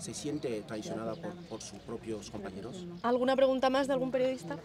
¿Se siente traicionada por, sus propios compañeros? ¿Alguna pregunta más de algún periodista?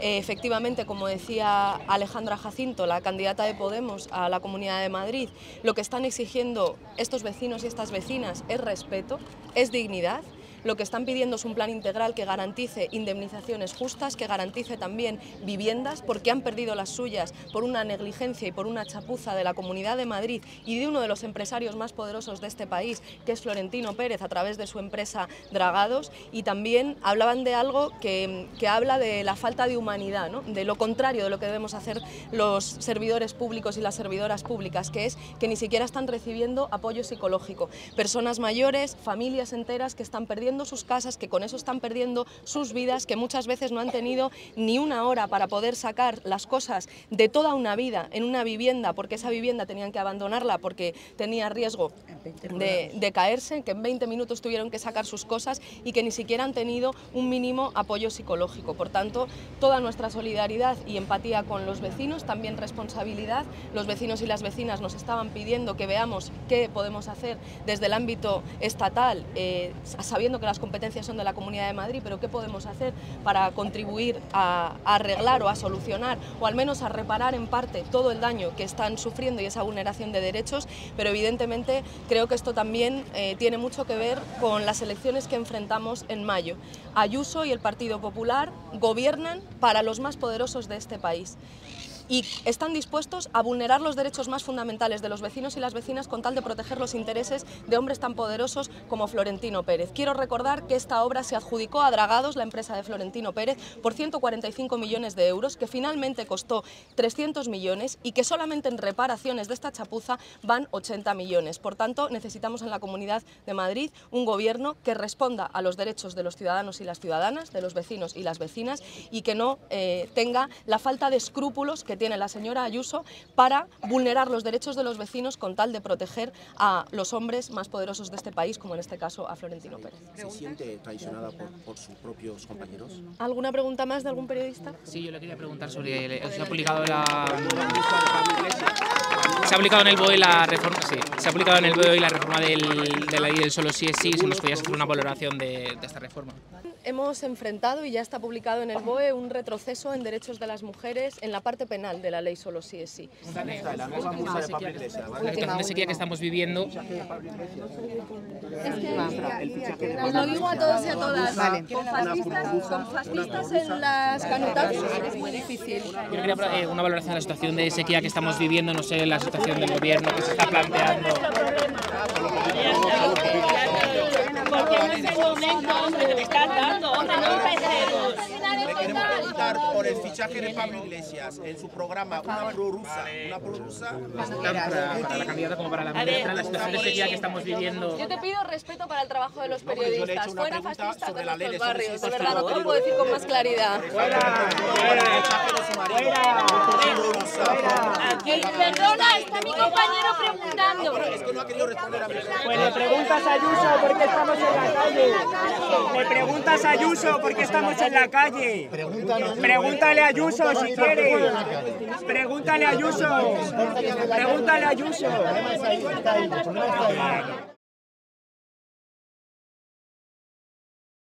Efectivamente, como decía Alejandra Jacinto, la candidata de Podemos a la Comunidad de Madrid, lo que están exigiendo estos vecinos y estas vecinas es respeto, es dignidad lo que están pidiendo es un plan integral que garantice indemnizaciones justas, que garantice también viviendas, porque han perdido las suyas por una negligencia y por una chapuza de la Comunidad de Madrid y de uno de los empresarios más poderosos de este país, que es Florentino Pérez, a través de su empresa Dragados, y también hablaban de algo que, habla de la falta de humanidad, de lo contrario de lo que debemos hacer los servidores públicos y las servidoras públicas, que es que ni siquiera están recibiendo apoyo psicológico. Personas mayores, familias enteras que están perdiendo sus casas, que con eso están perdiendo sus vidas, que muchas veces no han tenido ni una hora para poder sacar las cosas de toda una vida en una vivienda, porque esa vivienda tenían que abandonarla porque tenía riesgo de, caerse, que en 20 minutos tuvieron que sacar sus cosas y que ni siquiera han tenido un mínimo apoyo psicológico. Por tanto, toda nuestra solidaridad y empatía con los vecinos, también responsabilidad. Los vecinos y las vecinas nos estaban pidiendo que veamos qué podemos hacer desde el ámbito estatal, eh, sabiendo que las competencias son de la Comunidad de Madrid, pero ¿qué podemos hacer para contribuir a, arreglar o a solucionar o al menos a reparar en parte todo el daño que están sufriendo y esa vulneración de derechos? Pero evidentemente creo que esto también eh, tiene mucho que ver con las elecciones que enfrentamos en mayo. Ayuso y el Partido Popular gobiernan para los más poderosos de este país y están dispuestos a vulnerar los derechos más fundamentales de los vecinos y las vecinas con tal de proteger los intereses de hombres tan poderosos como Florentino Pérez. Quiero recordar que esta obra se adjudicó a Dragados, la empresa de Florentino Pérez, por 145 millones de euros, que finalmente costó 300 millones y que solamente en reparaciones de esta chapuza van 80 millones. Por tanto, necesitamos en la Comunidad de Madrid un gobierno que responda a los derechos de los ciudadanos y las ciudadanas, de los vecinos y las vecinas, y que no eh, tenga la falta de escrúpulos que tiene la señora Ayuso para vulnerar los derechos de los vecinos con tal de proteger a los hombres más poderosos de este país, como en este caso a Florentino Pérez. ¿Se siente traicionada por, sus propios compañeros? ¿Alguna pregunta más de algún periodista? Sí, yo le quería preguntar sobre... ¿Se ha publicado la... Se ha aplicado en el BOE la reforma, sí, se ha aplicado en el BOE la reforma del, de la ley del solo sí es sí, si nos podías hacer una valoración de, de esta reforma hemos enfrentado y ya está publicado en el BOE un retroceso en derechos de las mujeres en la parte penal de la ley solo sí es sí. La situación de sequía que estamos viviendo. Es que, os lo digo a todos y a todas, con, fascistas, con fascistas en las canutas es muy difícil. Yo quería eh, una valoración de la situación de sequía que estamos viviendo, no sé, la situación del gobierno que se está planteando. Preguntar por el fichaje de Pablo Iglesias en su programa Una prorrusa, una prorrusa. Para, para la candidata como para la ministra, la situación de sequía que estamos viviendo. Yo te pido respeto para el trabajo de los periodistas. Fuera fascistas de los barrios, de verdad, no te lo puedo decir con más claridad. Fuera, fuera, Perdona, está mi compañero preguntando. Es que no ha querido responder a mi Pues le preguntas a Ayuso por qué estamos en la calle. Le preguntas a Ayuso por qué estamos en la calle. Pregúntale a Ayuso si quiere. Pregúntale a Ayuso. Pregúntale a Ayuso.